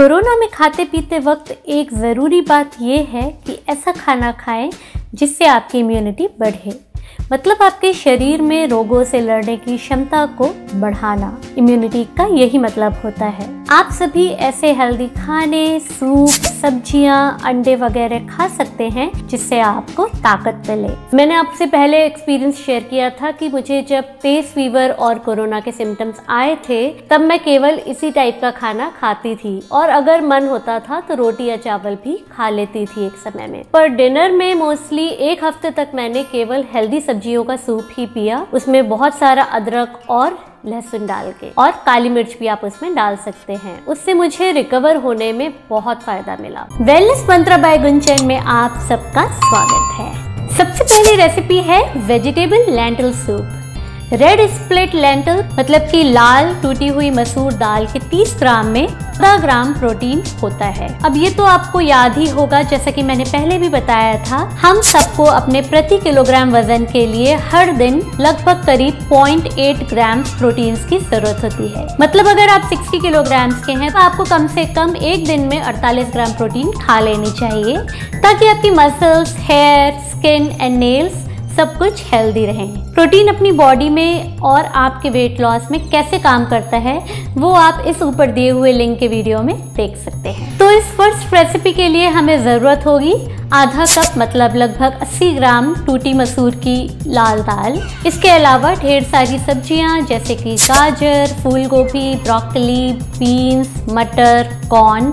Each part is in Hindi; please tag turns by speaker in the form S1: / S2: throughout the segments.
S1: कोरोना में खाते पीते वक्त एक ज़रूरी बात यह है कि ऐसा खाना खाएँ जिससे आपकी इम्यूनिटी बढ़े। मतलब आपके शरीर में रोगों से लड़ने की क्षमता को बढ़ाना। इम्यूनिटी का यही मतलब होता है। आप सभी ऐसे हेल्दी खाने सूप सब्ज़ियाँ, अंडे वगैरह खा सकते हैं, जिससे आपको ताकत मिले। मैंने आपसे पहले एक्सपीरियंस शेयर किया था कि मुझे जब पेस फीवर और कोरोना के सिम्टम्स आए थे, तब मैं केवल इसी टाइप का खाना खाती थी। और अगर मन होता था तो रोटी या चावल भी खा लेती थी एक समय में। पर डिनर में मोस्टली एक हफ़्ते तक मैंने केवल हेल्दी सब्जियों का सूप ही पिया। उसमें बहुत सारा अदरक और लहसुन डाल के। और काली मिर्च भी आप उसमें डाल सकते हैं। उससे मुझे रिकवर होने में बहुत फ़ायदा मिला। वेलनेस मंत्रा बाय गुंचन में आप सबका स्वागत है। सबसे पहली रेसिपी है vegetable lentil soup red split lentil मतलब कि लाल टूटी हुई मसूर दाल के 30 ग्राम में 10 ग्राम प्रोटीन होता है। अब ये तो आपको याद ही होगा, जैसा कि मैंने पहले भी बताया था। हम सबको अपने प्रति किलोग्राम वज़न के लिए हर दिन लगभग करीब 0.8 ग्राम प्रोटीन की ज़रूरत होती है। मतलब अगर आप 60 किलोग्राम के हैं तो आपको कम से कम एक दिन में 48 ग्राम प्रोटीन खा लेनी चाहिए, ताकि आपकी muscles, hair, skin and nails सब कुछ हेल्दी रहें। प्रोटीन अपनी बॉडी में और आपके वेट लॉस में कैसे काम करता है, वो आप इस ऊपर दिए हुए लिंक के वीडियो में देख सकते हैं। तो इस फ़र्स्ट रेसिपी के लिए हमें ज़रूरत होगी आधा कप मतलब लगभग 80 ग्राम टूटी मसूर की लाल दाल। इसके अलावा ढेर सारी सब्ज़ियाँ, जैसे कि गाजर फूल गोभी ब्रोकली बीन्स मटर कॉर्न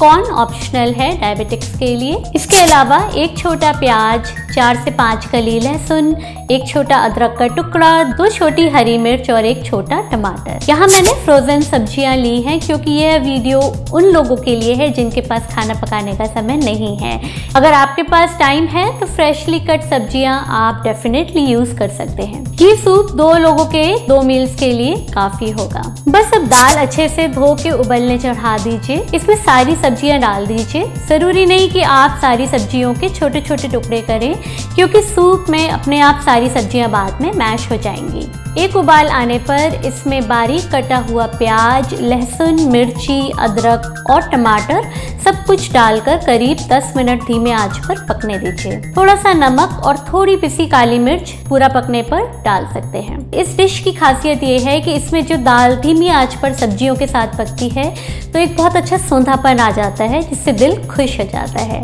S1: कॉर्न ऑप्शनल है डायबिटिक्स के लिए? इसके अलावा एक छोटा प्याज, चार से पाँच कली लहसुन, एक छोटा अदरक का टुकड़ा, दो छोटी हरी मिर्च और एक छोटा टमाटर। यहाँ मैंने फ्रोजन सब्ज़ियाँ ली हैं क्योंकि यह वीडियो उन लोगों के लिए है जिनके पास खाना पकाने का समय नहीं है। अगर आपके पास टाइम है तो फ्रेशली कट सब्ज़ियाँ आप डेफिनेटली यूज़ कर सकते हैं। ये सूप दो लोगों के, दो मील्स के लिए काफ़ी होगा। बस अब दाल अच्छे से धो के उबलने चढ़ा दीजिए। इसमें सारी सब्ज़ियाँ डाल दीजिए। ज़रूरी नहीं कि आप सारी सब्जियों के छोटे छोटे टुकड़े करें, क्योंकि सूप में अपने आप सारी सब्ज़ियाँ बाद में मैश हो जाएँगी। एक उबाल आने पर इसमें बारीक कटा हुआ प्याज, लहसुन, मिर्ची, अदरक और टमाटर सब कुछ डालकर करीब 10 मिनट धीमे आँच पर पकने दीजिए। थोड़ा सा नमक और थोड़ी पिसी काली मिर्च पूरा पकने पर डाल सकते हैं। इस डिश की खासियत ये है कि इसमें जो दाल धीमी आँच पर सब्जियों के साथ पकती है तो एक बहुत अच्छा सौंधापन आ जाता है, जिससे दिल खुश हो जाता है।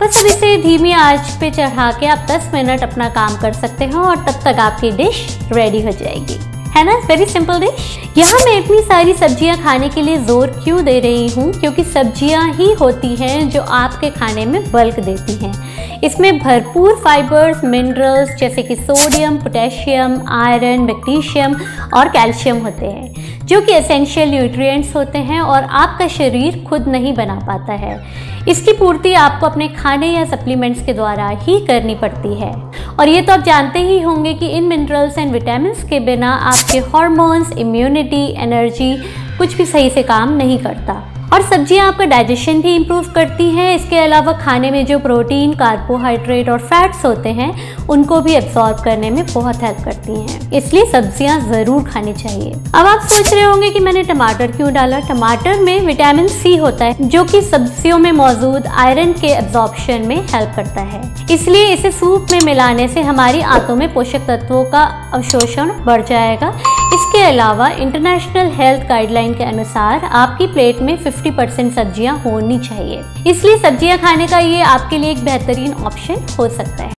S1: बस अब इसे धीमी आँच पे चढ़ा के आप 10 मिनट अपना काम कर सकते हो और तब तक आपकी डिश रेडी हो जाएगी। है ना? वेरी सिंपल डिश यहाँ मैं इतनी सारी सब्ज़ियाँ खाने के लिए ज़ोर क्यों दे रही हूँ? क्योंकि सब्ज़ियाँ ही होती हैं जो आपके खाने में बल्क देती हैं। इसमें भरपूर फाइबर्स मिनरल्स जैसे कि सोडियम पोटेशियम आयरन मैग्नीशियम और कैल्शियम होते हैं, जो कि एसेंशियल न्यूट्रिएंट्स होते हैं और आपका शरीर खुद नहीं बना पाता है। इसकी पूर्ति आपको अपने खाने या सप्लीमेंट्स के द्वारा ही करनी पड़ती है। और ये तो आप जानते ही होंगे कि इन मिनरल्स एंड विटामिन के बिना आपके हॉर्मोन्स इम्यूनिटी एनर्जी कुछ भी सही से काम नहीं करता। और सब्ज़ियाँ आपका डाइजेशन भी इम्प्रूव करती हैं। इसके अलावा खाने में जो प्रोटीन कार्बोहाइड्रेट और फैट्स होते हैं, उनको भी एब्सॉर्ब करने में बहुत हेल्प करती हैं। इसलिए सब्ज़ियाँ ज़रूर खानी चाहिए। अब आप सोच रहे होंगे कि मैंने टमाटर क्यों डाला? टमाटर में विटामिन सी होता है, जो कि सब्जियों में मौजूद आयरन के एब्जॉर्प्शन में हेल्प करता है। इसलिए इसे सूप में मिलाने से हमारी आंतों में पोषक तत्वों का अवशोषण बढ़ जाएगा। इसके अलावा इंटरनेशनल हेल्थ गाइडलाइन के अनुसार आपकी प्लेट में 50 परसेंट सब्ज़ियाँ होनी चाहिए। इसलिए सब्ज़ियाँ खाने का ये आपके लिए एक बेहतरीन ऑप्शन हो सकता है।